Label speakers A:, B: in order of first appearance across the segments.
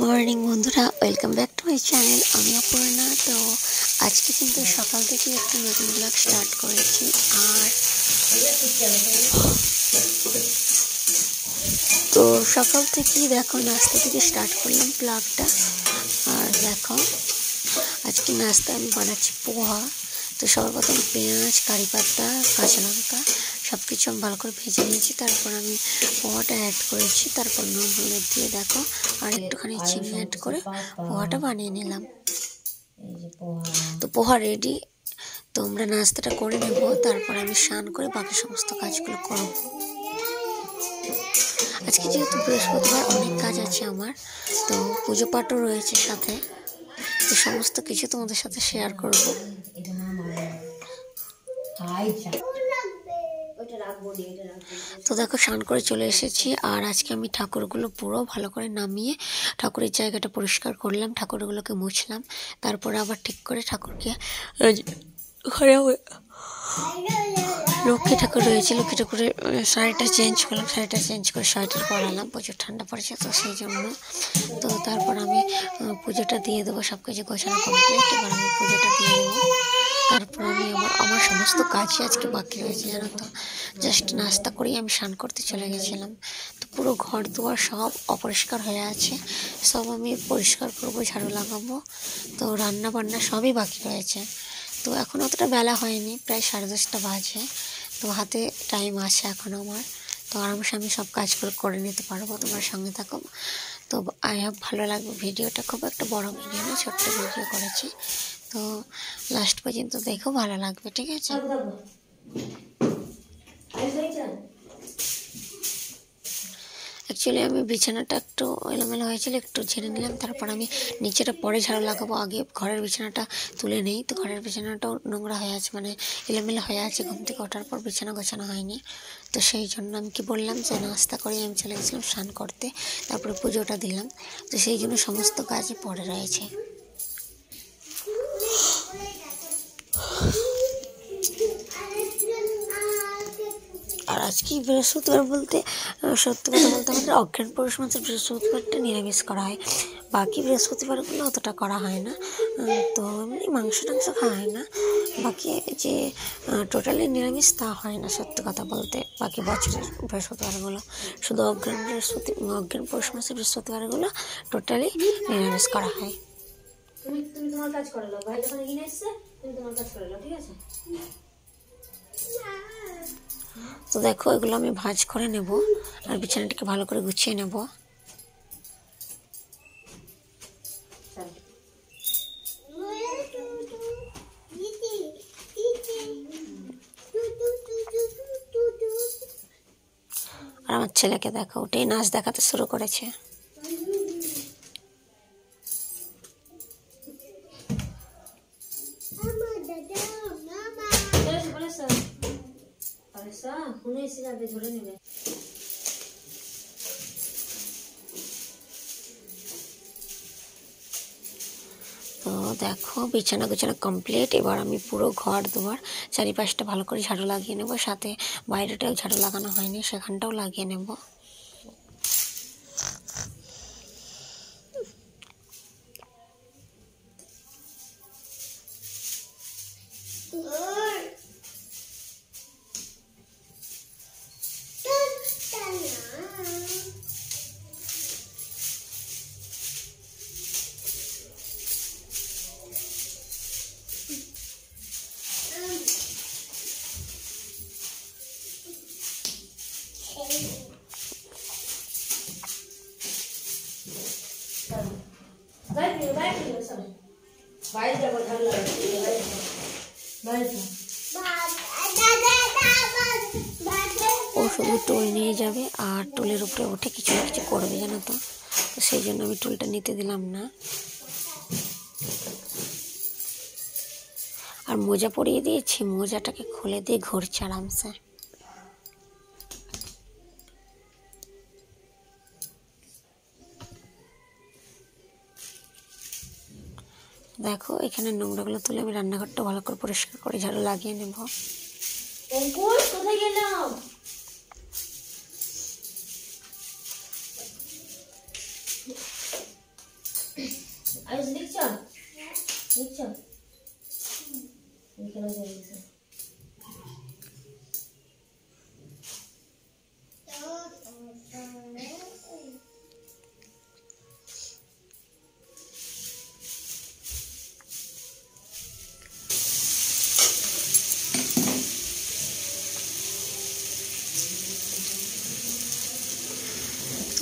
A: Morning বন্ধুরা। Welcome back to my channel আমি অপর্ণা। তো আজকে কিন্তু সকাল থেকে একটু নতুন ব্লগ স্টার্ট করেছি। আর তো সকাল থেকেই দেখো, নাস্তা থেকে স্টার্ট করলাম ব্লগটা আর দেখো, আজকে নাস্তা আমি বানাচ্ছি পোহা। তো সবার প্রথম পেঁয়াজ, কারি পাতা, কাঁচা লঙ্কা সব কিছু আমি ভালো করে ভেজে নিয়েছি। তারপর আমি পোহাটা অ্যাড করেছি। তারপর নুন, হলুদ দিয়ে দেখো, আর একটুখানি চিনি অ্যাড করে পোহাটা বানিয়ে নিলাম। তো পোহা রেডি তো আমরা নাস্তাটা করে নেব। তারপর আমি স্নান করে বাকি সমস্ত কাজগুলো করব। আজকে যেহেতু বৃহস্পতিবার, অনেক কাজ আছে আমার। তো পুজো পাঠও রয়েছে সাথে। তো সমস্ত কিছু তোমাদের সাথে শেয়ার করব। তো দেখো, স্নান করে চলে এসেছি। আর আজকে আমি ঠাকুরগুলো পুরো ভালো করে নামিয়ে ঠাকুরের জায়গাটা পরিষ্কার করলাম, ঠাকুরগুলোকে মুছলাম। তারপরে আবার ঠিক করে ঠাকুরকে লক্ষ্মী ঠাকুর রয়েছে। লক্ষ্মী ঠাকুরের শাড়িটা চেঞ্জ করলাম, শাড়িটা চেঞ্জ করে শাড়িটা পরালাম। প্রচুর ঠান্ডা পড়েছে তো সেই জন্য। তো তারপর আমি পুজোটা দিয়ে দেবো সব কিছু গোছানো কমপ্লিট এবার আমি পুজোটা দিয়ে দেবো। তারপর আমি আমার আমার সমস্ত কাজই আজকে বাকি রয়েছে, জানো তো? জাস্ট নাস্তা করেই আমি স্নান করতে চলে গেছিলাম। তো পুরো ঘর দুয়ার সব অপরিষ্কার হয়ে আছে। সব আমি পরিষ্কার করব, ঝাড়ু লাগাবো। তো রান্না বান্না সবই বাকি রয়েছে। তো এখন অতটা বেলা হয়নি, প্রায় সাড়ে দশটা বাজে। তো হাতে টাইম আছে এখন আমার। তো আরামসে আমি সব কাজগুলো করে নিতে পারব, তোমার সঙ্গে থাকো। তো আই হোপ ভালো লাগবে। ভিডিওটা খুব একটা বড় ভিডিও না, ছোট্ট ভিডিও করেছি। তো লাস্ট পর্যন্ত দেখো, ভালো লাগবে, ঠিক আছে? অ্যাকচুয়ালি আমি বিছানাটা একটু এলোমেলো হয়েছিল, একটু ঝেড়ে নিলাম, তারপর আমি নিচেটা পরে ঝাড়ু লাগাবো। আগে ঘরের বিছানাটা তুলে নেই, তো ঘরের বিছানাটাও নোংরা হয়ে আছে মানে এলোমেলো হয়ে আছে ঘুম থেকে ওঠার পর বিছানা গোছানো হয়নি। তো সেই জন্য আমি কি বললাম যে নাস্তা করে আমি চলে গেছিলাম স্নান করতে, তারপরে পুজোটা দিলাম। তো সেই জন্য সমস্ত কাজই পরে রয়েছে। আজকে বৃহস্পতিবার বলতে সত্যি কথা বলতে আমাদের অজ্ঞান পৌষ মাসের বৃহস্পতিবারটা নিরামিষ করা হয়। বাকি বৃহস্পতিবারগুলো অতটা করা হয় না। তো এমনি মাংস টাংস খাওয়া হয় না। বাকি যে টোটালি নিরামিষ তা হয় না সত্যি কথা বলতে। বাকি বছরের বৃহস্পতিবারগুলো শুধু অজ্ঞান বৃহস্পতি অজ্ঞান পৌষ মাসের বৃহস্পতিবারগুলো টোটালি নিরামিষ করা হয়।
B: তুমি তুমি তোমার কাজ করে নাও। ভাই যখন এগিয়ে এসছে তুমি তোমার কাজ করে নাও ঠিক আছে?
A: তো দেখো, এগুলো আমি ভাজ করে নেব আর বিছানাটিকে ভালো করে গুছিয়ে নেব। আর আমার ছেলেকে দেখো, ওটাই নাচ দেখাতে শুরু করেছে।
B: যাবে ধরে নেবে।
A: তো দেখো, বিছানা গুছানা কমপ্লিট এবার আমি পুরো ঘর দুয়ার চারিপাশটা ভালো করে ঝাড়ু লাগিয়ে নেব। সাথে বাইরেটাও ঝাড়ু লাগানো হয়নি, সেখানটাও লাগিয়ে নেব। ও শুধু টুল নিয়ে যাবে আর টুলের উপরে উঠে কিছু না কিছু করবে জানো তো। সেই জন্য আমি টুলটা নিতে দিলাম না। আর মোজা পরিয়ে দিয়েছি, মোজাটাকে খুলে দিয়ে ঘুরছে আরামসে দেখো, এখানে নোংরাগুলো তুলে আমি রান্নাঘরটা ভালো করে পরিষ্কার করে ঝাড়ু লাগিয়ে নেব।
B: কোথায় গেলাম?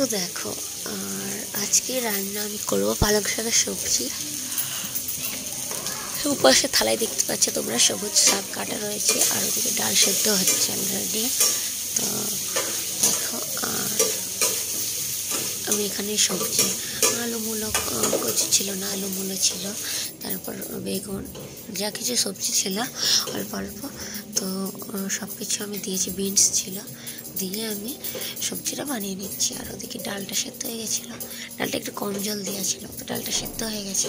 A: তো দেখো, আর আজকে রান্না আমি করব পালং শাকের সবজি। উপাসে থালায় দেখতে পাচ্ছ তোমরা সবুজ শাক কাটা রয়েছে, আর ওদিকে ডাল সেদ্ধ হচ্ছে অলরেডি তো দেখো, আর আমি এখানে সবজি, আলু মূলো কচু ছিল না, আলু মূলো ছিল। তারপর বেগুন, যা কিছু সবজি ছিল, অল্প অল্প। তো সব কিছু আমি দিয়েছি, বিনস ছিল। দিয়ে আমি সবজিটা বানিয়ে নিচ্ছি। আর ওদিকে ডালটা সেদ্ধ হয়ে গেছিল। ডালটা একটু কম জল দেওয়া ছিল, তো ডালটা সেদ্ধ হয়ে গেছে।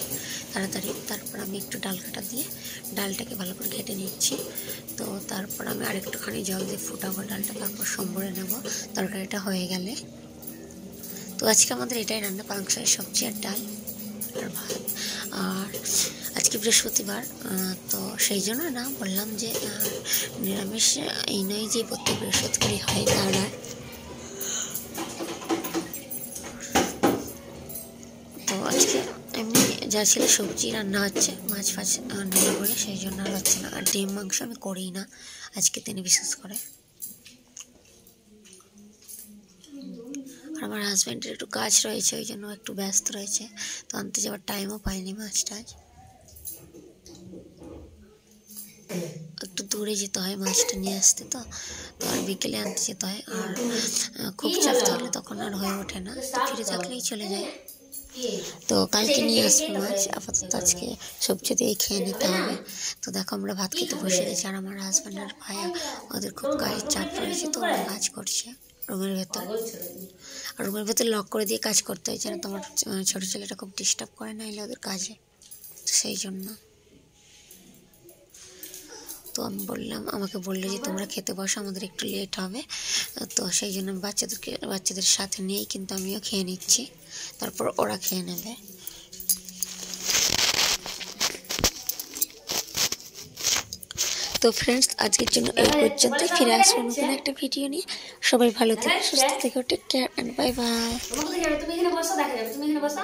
A: তাড়াতাড়ি তারপর আমি একটু ডাল কাটা দিয়ে ডালটাকে ভালো করে ঘেটে নিচ্ছি। তো তারপর আমি আরেকটুখানি জল দিয়ে ফুটাবো, ডালটা তারপর সম্বরে নেব। তরকারিটা হয়ে গেলে। তো আজকে আমাদের এটাই রান্না, পালং সবজি আর ডাল। আর ভাত আর আজকে বৃহস্পতিবার তো সেই জন্য না বললাম যে নিরামিষ, এই নয় যে প্রত্যেক বৃহস্পতিবারই হয় তা নয় তো আজকে এমনি যা ছিল সবজি রান্না হচ্ছে, মাছ ফাছ নেই বলে সেই জন্য আর হচ্ছে না। আর ডিম, মাংস আমি করি না, আজকে তিনি বিশেষ করে। আর আমার হাজব্যান্ডের একটু কাজ রয়েছে, ওই জন্য একটু ব্যস্ত রয়েছে। তো আনতে যাওয়ার টাইমও পাইনি মাছ টাছ একটু দূরে যেতে হয় মাছটা নিয়ে আসতে তো তো আর বিকেলে আনতে যেতে হয়। আর খুব চাপ থাকলে তখন আর হয়ে ওঠে না, তো ফিরে থাকলেই চলে যায়। তো কালকে নিয়ে আসব মাছ, আপাতত আজকে সবজি দিয়ে খেয়ে নিতে হবে। তো দেখো আমরা ভাত খেতে বসে গেছি, আর আমার হাজব্যান্ড আর ভাই ওদের খুব কাজের চাপ রয়েছে, তো ওরা কাজ করছে। রুমের ভেতর। আর রুমের ভেতর লক করে দিয়ে কাজ করতে হয় যেন তোমার ছোটো ছেলেটা খুব ডিস্টার্ব করে না এলে ওদের কাজে। সেই জন্য। তো আমি বললাম, আমাকে বলল যে, তোমরা খেতে বসো, আমাদের একটু লেট হবে। তো সেই জন্য বাচ্চাদেরকে, বাচ্চাদের সাথে নিয়েই কিন্তু আমিও খেয়ে নিচ্ছি। তারপর ওরা খেয়ে নেবে। তো ফ্রেন্ডস আজকের জন্য এই পর্যন্ত ফিরে আসব নতুন একটা ভিডিও নিয়ে। সবাই ভালো থেকো, সুস্থ থেকো take care and bye bye
B: তুমি এখানে বসো দেখা যাবে। তুমি এখানে বসো।